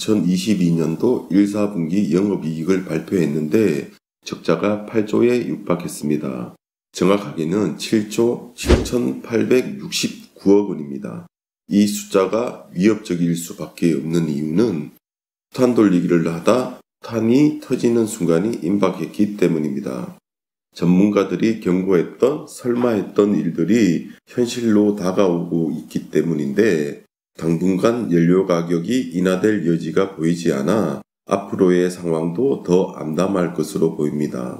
한전이 2022년도 1, 4분기 영업이익을 발표했는데 적자가 8조에 육박했습니다. 정확하게는 7조 7,869억 원입니다. 이 숫자가 위협적일 수밖에 없는 이유는 탄 돌리기를 하다 탄이 터지는 순간이 임박했기 때문입니다. 전문가들이 경고했던 설마했던 일들이 현실로 다가오고 있기 때문인데 당분간 연료 가격이 인하될 여지가 보이지 않아 앞으로의 상황도 더 암담할 것으로 보입니다.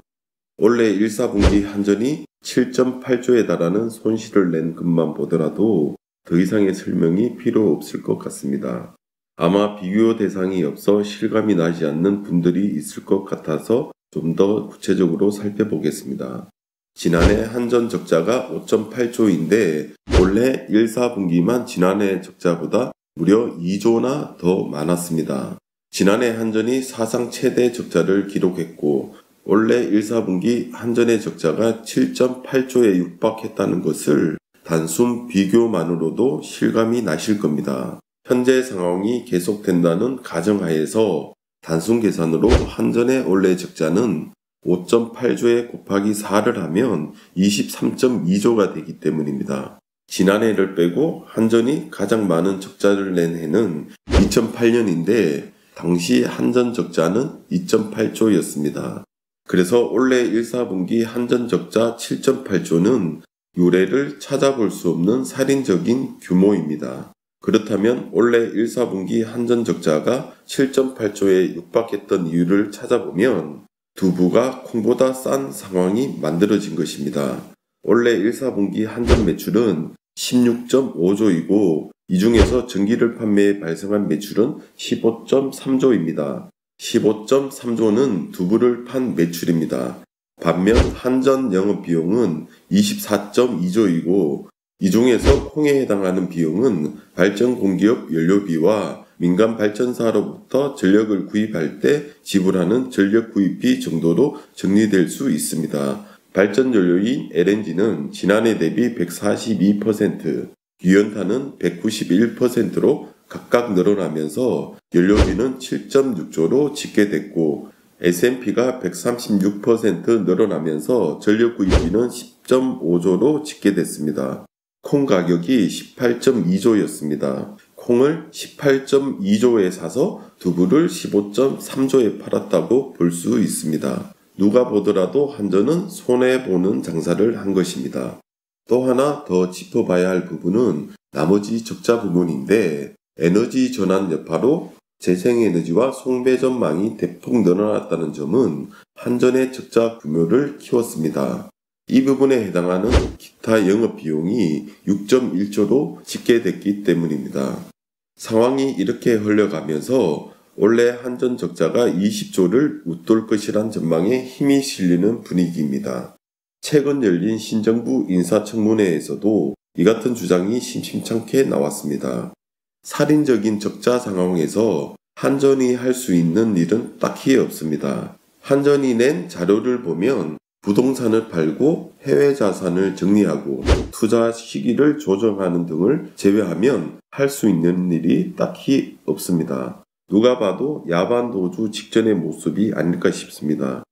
올해 1, 4분기 한전이 7.8조에 달하는 손실을 낸 것만 보더라도 더 이상의 설명이 필요 없을 것 같습니다. 아마 비교 대상이 없어 실감이 나지 않는 분들이 있을 것 같아서 좀 더 구체적으로 살펴보겠습니다. 지난해 한전 적자가 5.8조인데 원래 1, 4분기만 지난해 적자보다 무려 2조나 더 많았습니다. 지난해 한전이 사상 최대 적자를 기록했고 원래 1, 4분기 한전의 적자가 7.8조에 육박했다는 것을 단순 비교만으로도 실감이 나실 겁니다. 현재 상황이 계속된다는 가정하에서 단순 계산으로 한전의 원래 적자는 5.8조에 곱하기 4를 하면 23.2조가 되기 때문입니다. 지난해를 빼고 한전이 가장 많은 적자를 낸 해는 2008년인데 당시 한전 적자는 2.8조였습니다. 그래서 올해 1, 4분기 한전 적자 7.8조는 유례를 찾아볼 수 없는 살인적인 규모입니다. 그렇다면 올해 1, 4분기 한전 적자가 7.8조에 육박했던 이유를 찾아보면 두부가 콩보다 싼 상황이 만들어진 것입니다. 올해 1, 4분기 한전 매출은 16.5조이고 이 중에서 전기를 판매해 발생한 매출은 15.3조입니다. 15.3조는 두부를 판 매출입니다. 반면 한전 영업 비용은 24.2조이고 이 중에서 콩에 해당하는 비용은 발전 공기업 연료비와 민간 발전사로부터 전력을 구입할 때 지불하는 전력 구입비 정도로 정리될 수 있습니다. 발전 연료인 LNG는 지난해 대비 142%, 유연탄은 191%로 각각 늘어나면서 연료비는 7.6조로 집계됐고 S&P가 136% 늘어나면서 전력 구입비는 10.5조로 집계됐습니다. 콩 가격이 18.2조였습니다. 콩을 18.2조에 사서 두부를 15.3조에 팔았다고 볼 수 있습니다. 누가 보더라도 한전은 손해보는 장사를 한 것입니다. 또 하나 더 짚어봐야 할 부분은 나머지 적자 부분인데 에너지 전환 여파로 재생에너지와 송배전망이 대폭 늘어났다는 점은 한전의 적자 규모를 키웠습니다. 이 부분에 해당하는 기타 영업 비용이 6.1조로 집계됐기 때문입니다. 상황이 이렇게 흘러가면서 원래 한전 적자가 20조를 웃돌 것이란 전망에 힘이 실리는 분위기입니다. 최근 열린 신정부 인사청문회에서도 이 같은 주장이 심심찮게 나왔습니다. 살인적인 적자 상황에서 한전이 할 수 있는 일은 딱히 없습니다. 한전이 낸 자료를 보면 부동산을 팔고 해외 자산을 정리하고 투자 시기를 조정하는 등을 제외하면 할 수 있는 일이 딱히 없습니다. 누가 봐도 야반 도주 직전의 모습이 아닐까 싶습니다.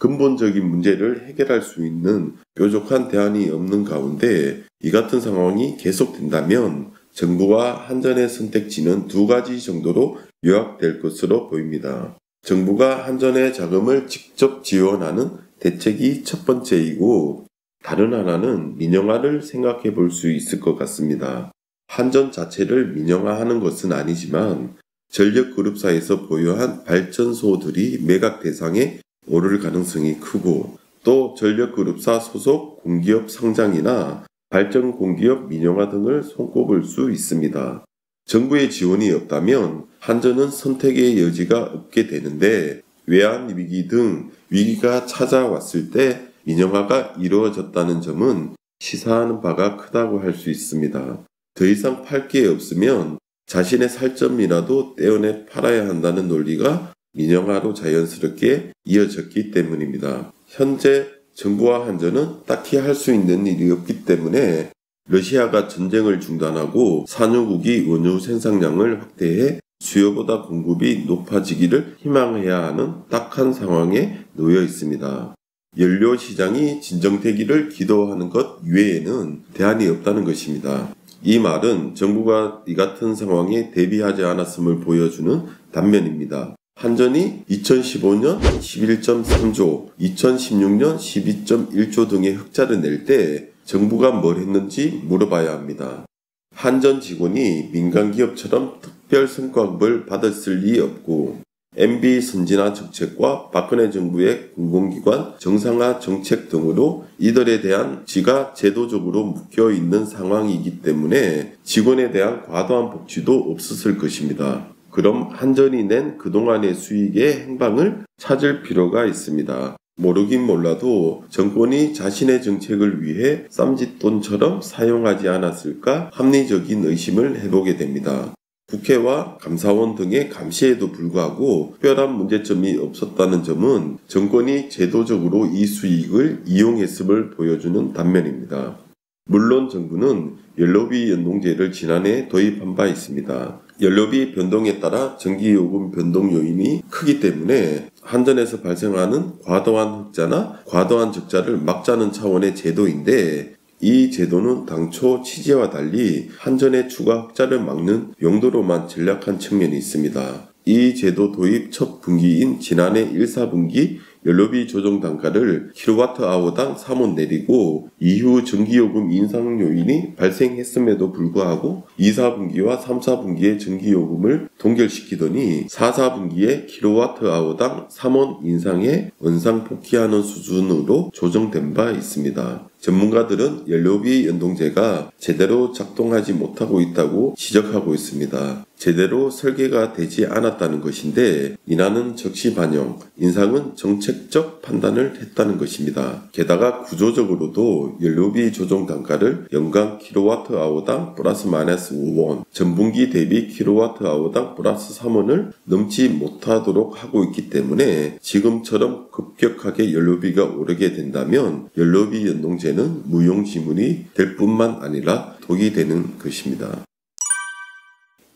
근본적인 문제를 해결할 수 있는 뾰족한 대안이 없는 가운데 이 같은 상황이 계속된다면 정부와 한전의 선택지는 두 가지 정도로 요약될 것으로 보입니다. 정부가 한전의 자금을 직접 지원하는 대책이 첫 번째이고 다른 하나는 민영화를 생각해 볼 수 있을 것 같습니다. 한전 자체를 민영화하는 것은 아니지만 전력 그룹사에서 보유한 발전소들이 매각 대상에 오를 가능성이 크고 또 전력 그룹사 소속 공기업 상장이나 발전 공기업 민영화 등을 손꼽을 수 있습니다. 정부의 지원이 없다면 한전은 선택의 여지가 없게 되는데 외환 위기 등 위기가 찾아왔을 때 민영화가 이루어졌다는 점은 시사하는 바가 크다고 할 수 있습니다. 더 이상 팔 게 없으면 자신의 살점이라도 떼어내 팔아야 한다는 논리가 민영화로 자연스럽게 이어졌기 때문입니다. 현재 정부와 한전은 딱히 할 수 있는 일이 없기 때문에 러시아가 전쟁을 중단하고 산유국이 원유 생산량을 확대해 수요보다 공급이 높아지기를 희망해야 하는 딱한 상황에 놓여 있습니다. 연료 시장이 진정되기를 기도하는 것 외에는 대안이 없다는 것입니다. 이 말은 정부가 이 같은 상황에 대비하지 않았음을 보여주는 단면입니다. 한전이 2015년 11.3조, 2016년 12.1조 등의 흑자를 낼 때 정부가 뭘 했는지 물어봐야 합니다. 한전 직원이 민간 기업처럼 특 별 성과급을 받았을 리 없고 MB 선진화 정책과 박근혜 정부의 공공기관 정상화 정책 등으로 이들에 대한 지가 제도적으로 묶여 있는 상황이기 때문에 직원에 대한 과도한 복지도 없었을 것입니다. 그럼 한전이 낸 그동안의 수익의 행방을 찾을 필요가 있습니다. 모르긴 몰라도 정권이 자신의 정책을 위해 쌈짓돈처럼 사용하지 않았을까 합리적인 의심을 해보게 됩니다. 국회와 감사원 등의 감시에도 불구하고 특별한 문제점이 없었다는 점은 정권이 제도적으로 이 수익을 이용했음을 보여주는 단면입니다. 물론 정부는 연료비 연동제를 지난해 도입한 바 있습니다. 연료비 변동에 따라 전기요금 변동 요인이 크기 때문에 한전에서 발생하는 과도한 흑자나 과도한 적자를 막자는 차원의 제도인데 이 제도는 당초 취지와 달리 한전의 추가 흑자를 막는 용도로만 전략한 측면이 있습니다. 이 제도 도입 첫 분기인 지난해 1, 4분기 연료비 조정 단가를 킬로와트아워당 3원 내리고 이후 전기요금 인상 요인이 발생했음에도 불구하고 2, 4분기와 3, 4분기의 전기요금을 동결시키더니 4, 4분기에 킬로와트아워당 3원 인상에 원상 복귀하는 수준으로 조정된 바 있습니다. 전문가들은 연료비 연동제가 제대로 작동하지 못하고 있다고 지적하고 있습니다. 제대로 설계가 되지 않았다는 것인데 인하는 적시 반영, 인상은 정책적 판단을 했다는 것입니다. 게다가 구조적으로도 연료비 조정 단가를 연간 킬로와트아워당 플러스 마이너스 5원, 전분기 대비 킬로와트아워당 플러스 3원을 넘지 못하도록 하고 있기 때문에 지금처럼 급격하게 연료비가 오르게 된다면 연료비 연동제는 무용지물이 될 뿐만 아니라 독이 되는 것입니다.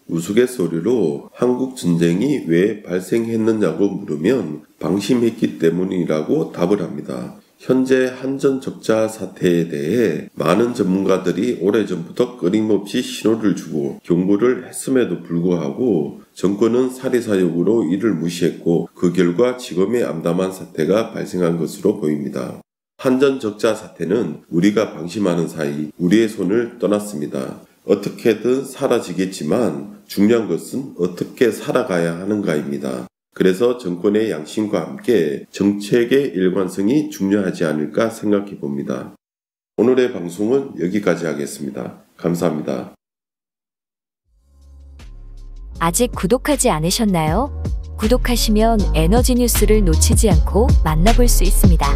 우스갯소리로 한국 전쟁이 왜 발생했느냐고 물으면 방심했기 때문이라고 답을 합니다. 현재 한전 적자 사태에 대해 많은 전문가들이 오래전부터 끊임없이 신호를 주고 경고를 했음에도 불구하고 정권은 사리사욕으로 이를 무시했고 그 결과 지금의 암담한 사태가 발생한 것으로 보입니다. 한전 적자 사태는 우리가 방심하는 사이 우리의 손을 떠났습니다. 어떻게든 사라지겠지만 중요한 것은 어떻게 살아가야 하는가입니다. 그래서 정권의 양심과 함께 정책의 일관성이 중요하지 않을까 생각해 봅니다. 오늘의 방송은 여기까지 하겠습니다. 감사합니다. 아직 구독하지 않으셨나요? 구독하시면 에너지 뉴스를 놓치지 않고 만나볼 수 있습니다.